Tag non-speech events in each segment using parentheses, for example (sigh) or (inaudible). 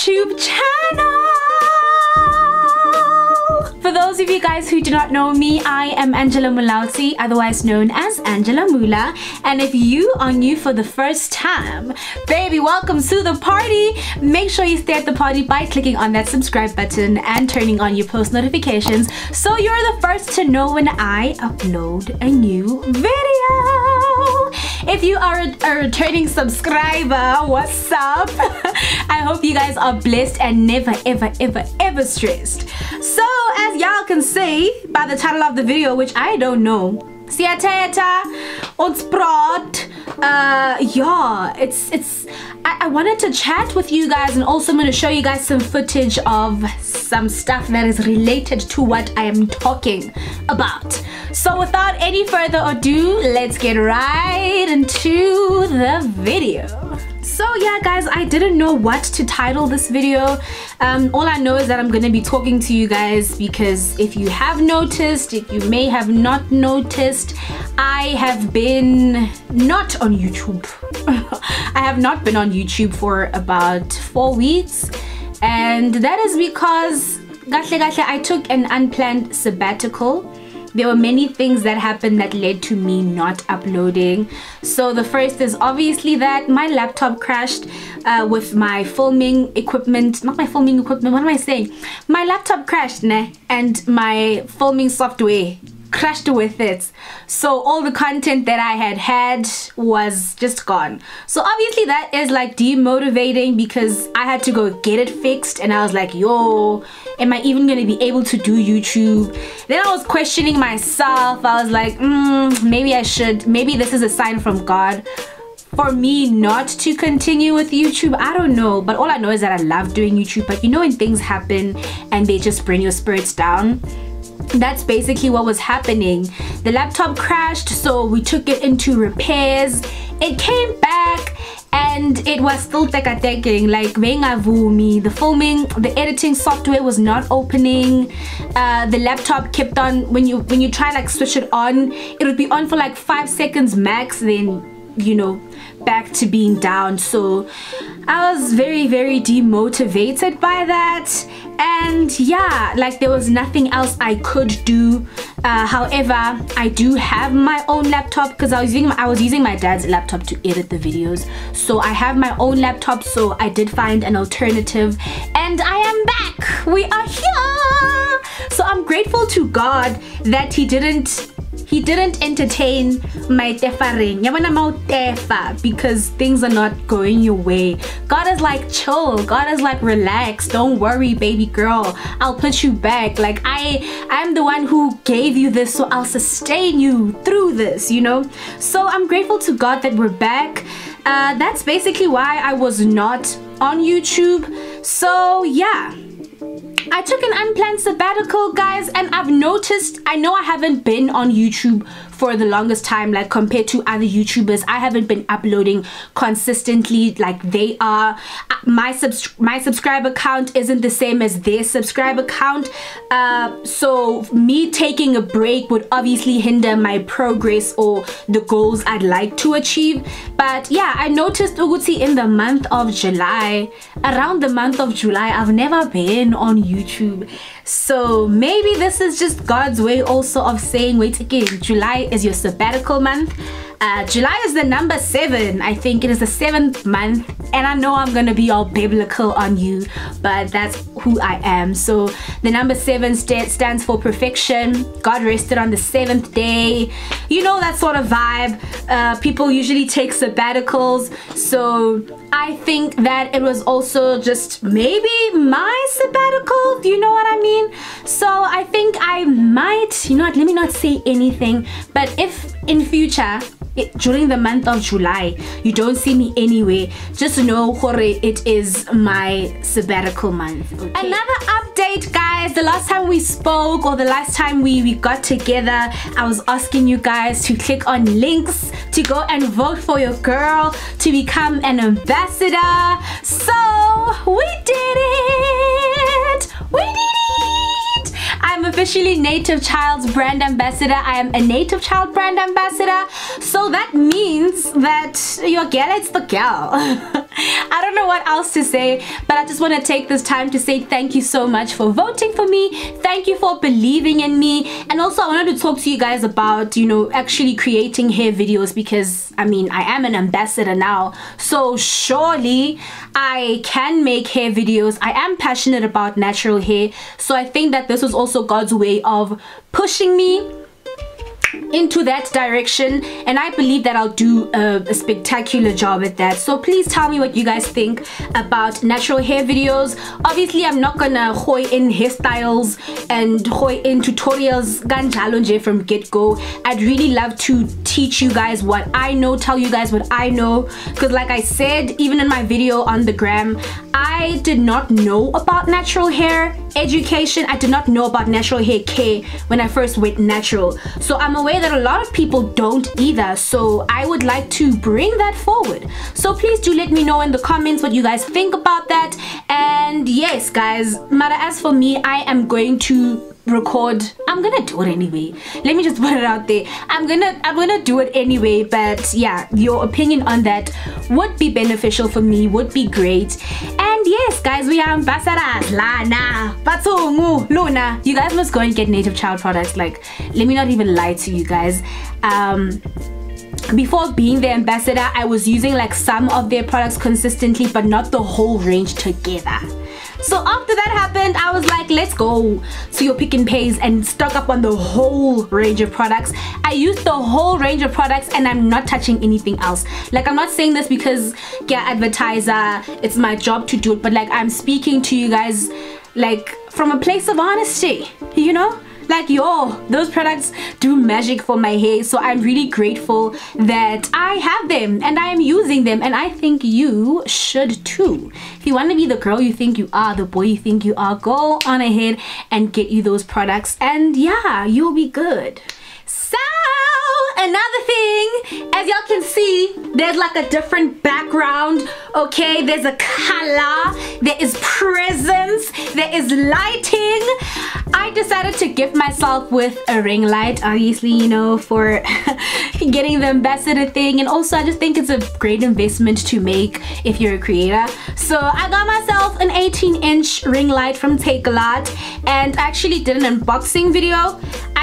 YouTube channel. For those of you guys who do not know me, I am Angella Mulaudzi, otherwise known as Angella Mula. And if you are new for the first time, baby, welcome to the party. Make sure you stay at the party by clicking on that subscribe button and turning on your post notifications so you're the first to know when I upload a new video. If you are a, a returning subscriber, what's up? (laughs) I hope you guys are blessed and never, ever, ever, ever stressed. So, as y'all can see by the title of the video, which I don't know, Siateta, ons praat. Uh, yeah, it's it's. I, I wanted to chat with you guys, and also I'm going to show you guys some footage of some stuff that is related to what I am talking about. So, without any further ado, let's get right into the video. So yeah guys, I didn't know what to title this video. Um, all I know is that I'm gonna be talking to you guys because if you have noticed, if you may have not noticed, I have been not on YouTube. (laughs) I have not been on YouTube for about four weeks and that is because I took an unplanned sabbatical there were many things that happened that led to me not uploading so the first is obviously that my laptop crashed uh, with my filming equipment not my filming equipment what am i saying my laptop crashed ne? and my filming software crashed with it so all the content that i had had was just gone so obviously that is like demotivating because i had to go get it fixed and i was like yo am i even gonna be able to do youtube then i was questioning myself i was like mm, maybe i should maybe this is a sign from god for me not to continue with YouTube. I don't know, but all I know is that I love doing YouTube. But you know when things happen and they just bring your spirits down? That's basically what was happening. The laptop crashed so we took it into repairs. It came back and it was still teka-teking like vumi the filming the editing software was not opening. Uh, the laptop kept on when you when you try like switch it on it would be on for like five seconds max then you know back to being down. So I was very very demotivated by that. And yeah like there was nothing else I could do. Uh, however I do have my own laptop because I was using I was using my dad's laptop to edit the videos. So I have my own laptop so I did find an alternative. And I am back! We are here! So I'm grateful to God that he didn't he didn't entertain my tefaring. Tefa because things are not going your way. God is like chill. God is like relax. Don't worry baby girl. I'll put you back. Like i i'm the one who gave you this so i'll sustain you through this you know? So i'm grateful to god that we're back. Uh, that's basically why i was not on youtube. So yeah I took an unplanned sabbatical guys and I've noticed I know I haven't been on YouTube for the longest time like compared to other youtubers i haven't been uploading consistently like they are. Uh, my subs my subscriber count isn't the same as their subscriber count. Uh, so me taking a break would obviously hinder my progress or the goals i'd like to achieve. But yeah i noticed uguti in the month of july around the month of july i've never been on youtube. So maybe this is just god's way also of saying wait again july is your sabbatical month. Uh, July is the number seven. I think it is the seventh month. And I know I'm to be all biblical on you, but that's who I am. So the number seven st stands for perfection. God rested on the seventh day. You know that sort of vibe. Uh, people usually take sabbaticals. So I think that it was also just maybe my sabbatical. Do you know what I mean? So I think I might, you know what, let me not say anything. But if in future it, during the month of July you don't see me anywhere. Just know Hore it is my sabbatical month okay? another update guys. The last time we spoke or the last time we, we got together I was asking you guys to click on links to go and vote for your girl to become an ambassador. So we did it! We did I'm officially Native Child's brand ambassador. I am a Native Child brand ambassador. So that means that your girl is the girl. (laughs) (laughs) I don't know what else to say, but I just want to take this time to say thank you so much for voting for me. Thank you for believing in me. And also I wanted to talk to you guys about, you know, actually creating hair videos because I mean, I am an ambassador now. So surely I can make hair videos. I am passionate about natural hair. So I think that this was also God's way of pushing me into that direction and I believe that I'll do a, a, spectacular job at that. So please tell me what you guys think about natural hair videos. Obviously I'm not gonna hoy in hairstyles and hoy in tutorials ganjalo from get-go. I'd really love to teach you guys what I know tell you guys what I know. Because like I said even in my video on the gram I did not know about natural hair education. I did not know about natural hair care when I first went natural. So I'm aware that a lot of people don't either. So I would like to bring that forward. So please do let me know in the comments what you guys think about that. And yes guys matter as for me I am going to record. I'm gonna do it anyway. Let me just put it out there. I'm gonna i'm gonna do it anyway but yeah your opinion on that would be beneficial for me would be great. and yes guys we are ambassadors. Lana batungu luna. You guys must go and get native child products. Like let me not even lie to you guys. Um before being the ambassador i was using like some of their products consistently but not the whole range together so after that happened, I was like, let's go to your Pick n Pays and stock up on the whole range of products. I used the whole range of products and I'm not touching anything else. Like I'm not saying this because yeah, advertiser, it's my job to do it, but like I'm speaking to you guys like from a place of honesty, you know? Like yo those products do magic for my hair so i'm really grateful that i have them and i am using them and i think you should too. If you want to be the girl you think you are the boy you think you are go on ahead and get you those products and yeah you'll be good. So another thing as y'all can see there's like a different background okay? There's a color there is presence there is lighting I decided to gift myself with a ring light obviously you know for (laughs) getting the ambassador thing. And also I just think it's a great investment to make if you're a creator. So I got myself an 18 inch ring light from Takealot. And I actually did an unboxing video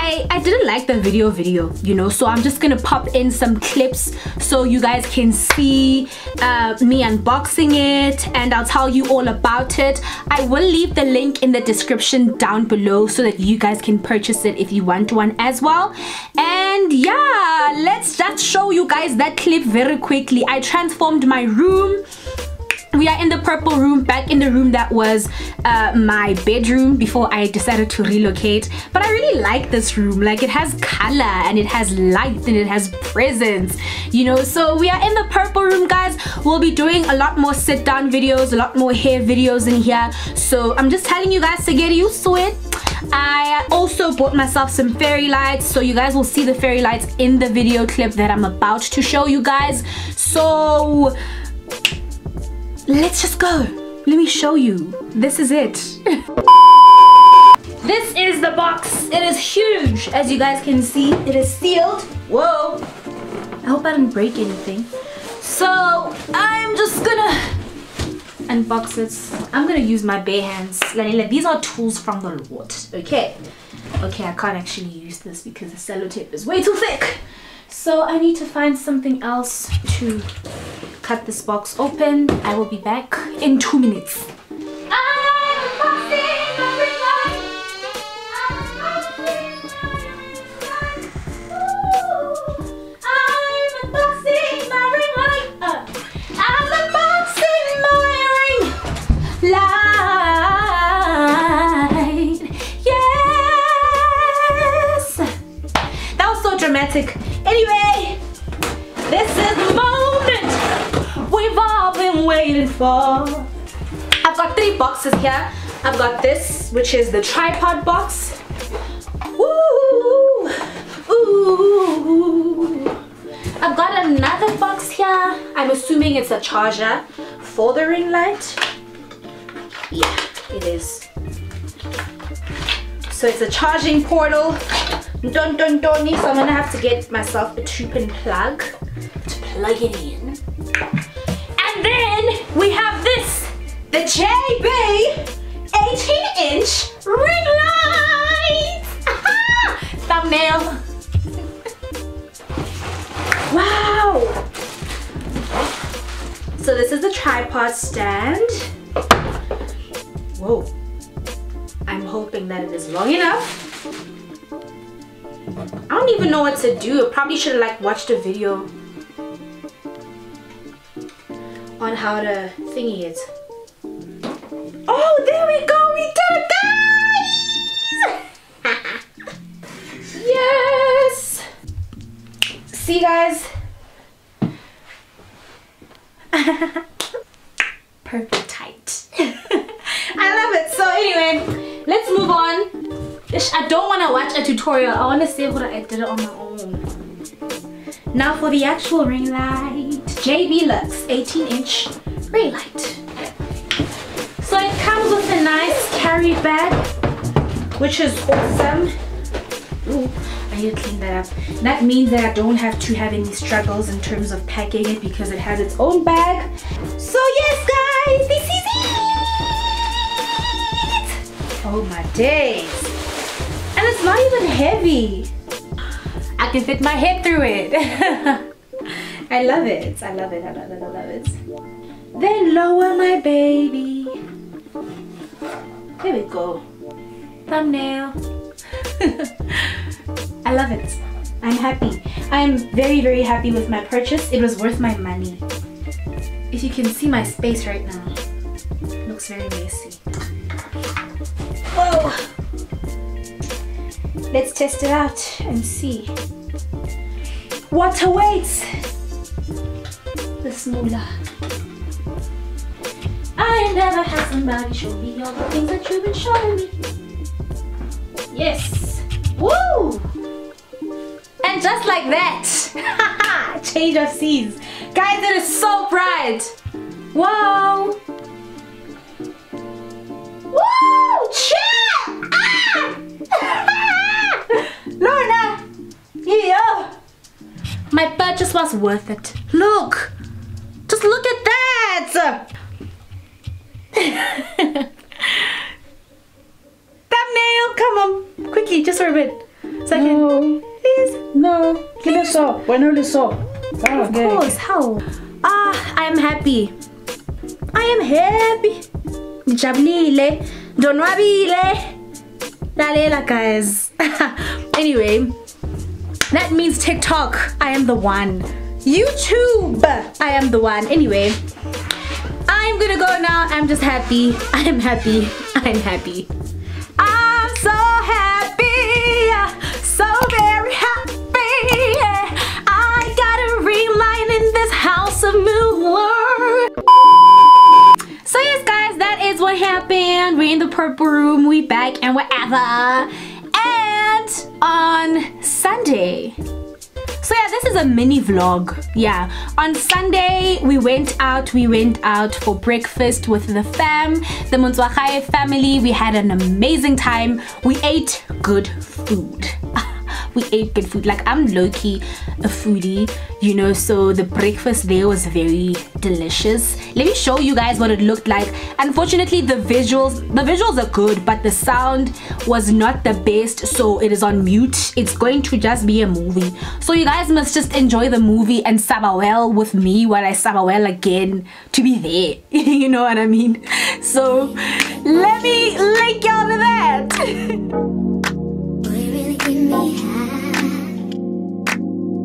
I, I didn't like the video video you know so I'm just gonna pop in some clips so you guys can see uh, me unboxing it and I'll tell you all about it. I will leave the link in the description down below so that you guys can purchase it if you want one as well. And yeah let's just show you guys that clip very quickly. I transformed my room we are in the purple room back in the room that was uh, my bedroom before I decided to relocate. But I really like this room. Like it has color and it has light and it has presence you know? So we are in the purple room guys. We'll be doing a lot more sit down videos a lot more hair videos in here. So I'm just telling you guys to get used to it. I also bought myself some fairy lights so you guys will see the fairy lights in the video clip that I'm about to show you guys. So let's just go. Let me show you. This is it. (laughs) This is the box. It is huge. As you guys can see it is sealed. Whoa. I hope I didn't break anything. So I'm just gonna unbox it I'm gonna use my bare hands. These are tools from the Lord. Okay. Okay I can't actually use this because the sellotape is way too thick. So I need to find something else to cut this box open. I will be back in two minutes. I've got three boxes here. I've got this, which is the tripod box. Ooh, ooh. I've got another box here. I'm assuming it's a charger for the ring light. Yeah, it is. So it's a charging portal Dun dun dun. So I'm gonna have to get myself a two pin plug to plug it in. We have this the JB 18 inch ring light. (laughs) Thumbnail. wow. So this is the tripod stand. Whoa. I'm hoping that it is long enough. I don't even know what to do. I probably should have like watched a video on how to thingy it. Oh, there we go. We did it, guys. (laughs) yes. See, guys. (laughs) Perfect tight. (laughs) I love it. So anyway, let's move on. I don't want to watch a tutorial. I want to see what I did it on my own. Now for the actual ring light. JB Luxx 18 inch ring light. So it comes with a nice carry bag, which is awesome. Ooh, I need to clean that up. That means that I don't have to have any struggles in terms of packing it because it has its own bag. So yes guys, this is it! Oh my days. And it's not even heavy. I can fit my head through it. (laughs) I love it. I love it. I love it. I love it. Then lower my baby. There we go. Thumbnail. (laughs) I love it. I'm happy. I'm very, very happy with my purchase. It was worth my money. If you can see my space right now, looks very messy. Whoa! Let's test it out and see what awaits the smoola. I never had somebody show me all the things that you've been showing me. Yes. Woo! And just like that, (laughs) change of scenes. Guys, it is so bright. Wow. My purchase was worth it. Look! Just look at that! (laughs) Thumbnail, come on, quickly, just for a bit. Second, No. please. No. ¿Qué le so? Bueno le so. Of course, how? Ah, I'm happy. I am happy. Ngijabulile. Ndonwabile. Lalela guys. (laughs) anyway, that means TikTok. I am the one. YouTube. I am the one. Anyway, I'm gonna go now. I'm just happy. (laughs) I'm happy. (laughs) I'm happy. I'm so happy. So very happy. I got a light in this house of Mueller. So yes guys, that is what happened. We're in the purple room, we back and whatever. And on Sunday, so yeah, this is a mini vlog. Yeah, on Sunday we went out. We went out for breakfast with the fam, the Munswakaye family. We had an amazing time. We ate good food. We ate good food. Like I'm low-key a foodie, you know, so the breakfast there was very delicious. Let me show you guys what it looked like. Unfortunately, the visuals, the visuals are good, but the sound was not the best, so it is on mute. It's going to just be a movie. So you guys must just enjoy the movie and sabawell with me while I sabawell again to be there. (laughs) you know what I mean? So let me link y'all to that. (laughs)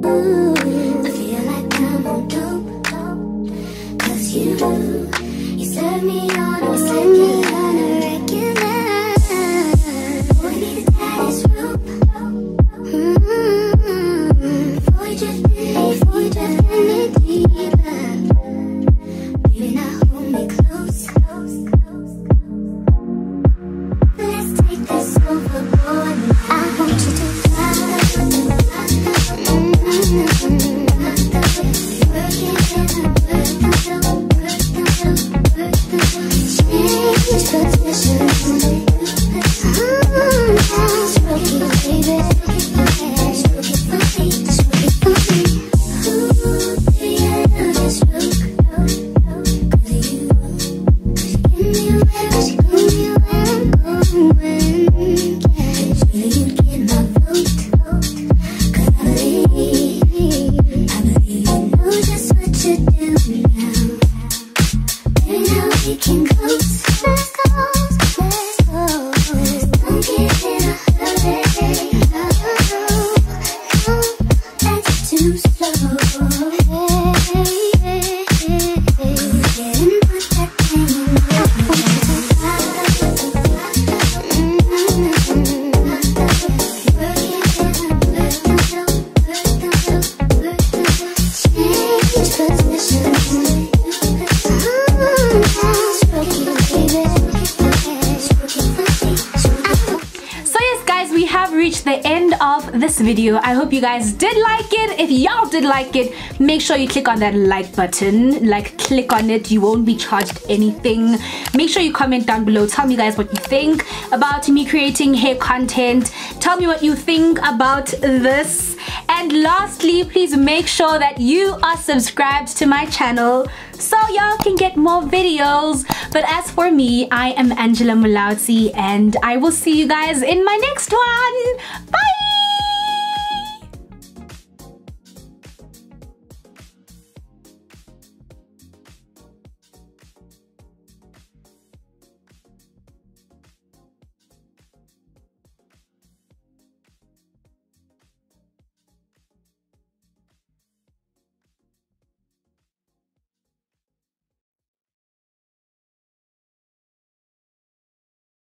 Ooh, Mm-hmm. Of this video. I hope you guys did like it. If y'all did like it, make sure you click on that like button. Like click on it, you won't be charged anything. Make sure you comment down below. Tell me guys what you think about me creating hair content. Tell me what you think about this. And lastly, please make sure that you are subscribed to my channel so y'all can get more videos. But as for me, I am Angella Mulaudzi and I will see you guys in my next one. Bye!